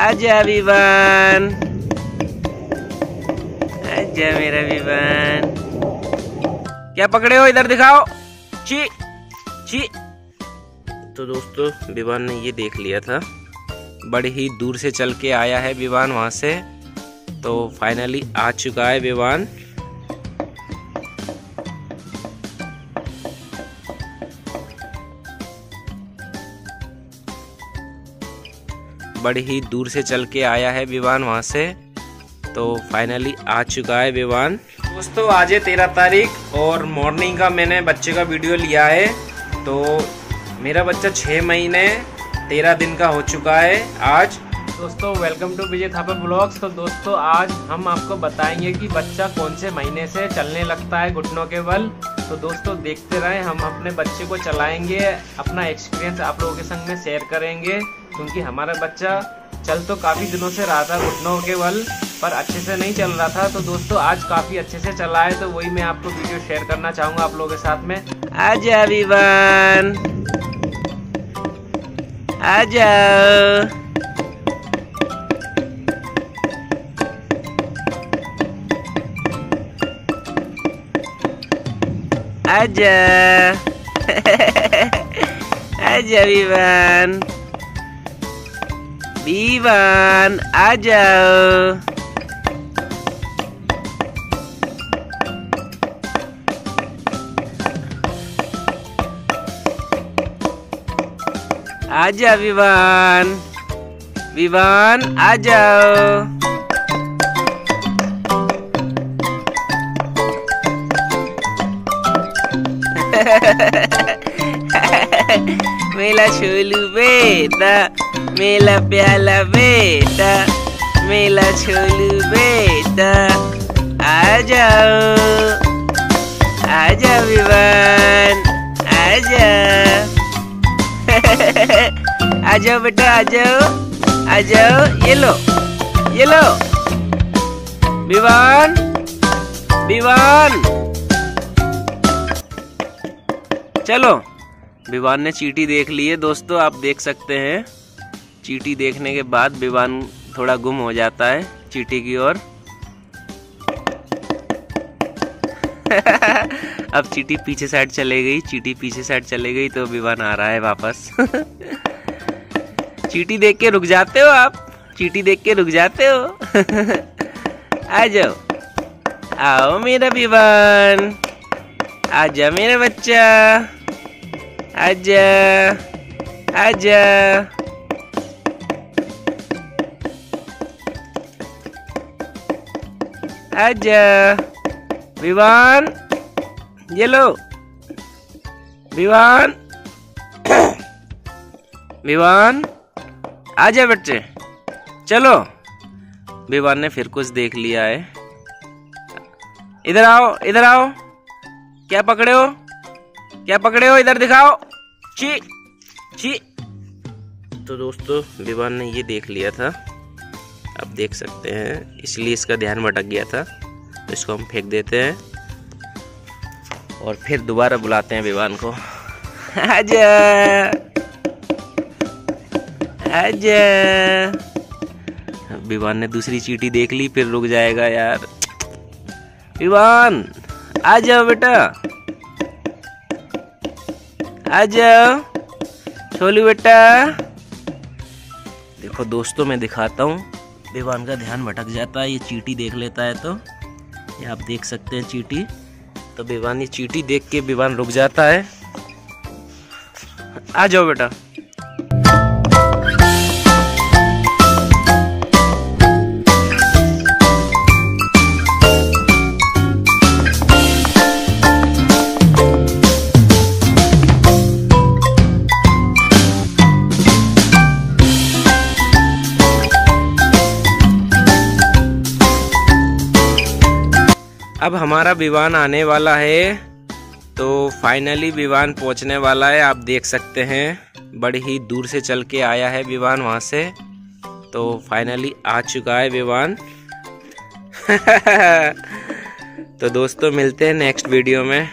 आजा विवान आजा मेरा विवान क्या पकड़े हो? इधर दिखाओ। ची ची तो दोस्तों विवान ने ये देख लिया था। बड़े ही दूर से चल के आया है विवान वहाँ से। तो फाइनली आ चुका है विवान बड़ी ही दूर से चल के आया है विवान वहाँ से। तो फाइनली आ चुका है विवान। दोस्तों, आज है तेरह तारीख और मॉर्निंग का मैंने बच्चे का वीडियो लिया है। तो मेरा बच्चा छः महीने, तेरह दिन का हो चुका है आज। दोस्तों welcome to Vijay Thapar blogs तो दोस्तों, आज हम आपको बताएँगे कि बच्चा कौन से महीने से चलने लगता है घुटनों के बल। तो दोस्तों, देखते रहें, हम अपने बच्चे को चलाएँगे, अपना एक्सपीरियंस आप लोगों के संग में शेयर करेंगे। क्योंकि हमारा बच्चा चल तो काफ़ी दिनों से रहा था, घुटनों के बल, पर अच्छे से नहीं चल रहा था। तो दोस्तों, आज काफ़ी अच्छे से चला है तो वही मैं आपको वीडियो शेयर करना चाहूँगा आप लोगों के साथ में। आजा विवान आजा आजा आजा विवान विवान आ जाओ आजा विवान विवान आ जाओ मेला छोलू मेला प्याला बेटा, मेला छोलू बेटा। आ जाओ आ जाओ विवान, आ जाओ। आ जाओ बेटा, आ जाओ आ जाओ, ये लो ये लो। विवान विवान। चलो, विवान ने चीटी देख ली है, दोस्तों, आप देख सकते हैं। चीटी देखने के बाद विवान थोड़ा गुम हो जाता है चीटी की ओर। अब चीटी पीछे साइड चले गई, चीटी पीछे साइड चले गई तो विवान आ रहा है वापस। चीटी देख के रुक जाते हो आप? चीटी देख के रुक जाते हो? आ जाओ। आओ मेरा विवान। आजा मेरा बच्चा। आजा आजा आजा विवान, ये लो। विवान विवान आजा बच्चे। चलो। विवान ने फिर कुछ देख लिया है। इधर आओ इधर आओ। क्या पकड़े हो? क्या पकड़े हो? इधर दिखाओ। ची ची तो दोस्तों, विवान ने ये देख लिया था। आप देख सकते हैं। इसलिए इसका ध्यान भटक गया था। तो इसको हम फेंक देते हैं। और फिर दोबारा बुलाते हैं विवान को। आजा आजा विवान ने दूसरी चीटी देख ली, फिर रुक जाएगा यार। विवान! आ जाओ बेटा। आ जाओ। छोलू बेटा। देखो, दोस्तों, मैं दिखाता हूँ। विवान का ध्यान भटक जाता है, ये चीटी देख लेता है तो। ये आप देख सकते हैं चीटी। तो विवान ये चीटी देख के विवान रुक जाता है। आ जाओ बेटा। अब हमारा विवान आने वाला है तो फाइनली विवान पहुँचने वाला है, आप देख सकते हैं। बड़ी ही दूर से चल के आया है विवान वहाँ से। तो फाइनली आ चुका है विवान। तो दोस्तों, मिलते हैं नेक्स्ट वीडियो में।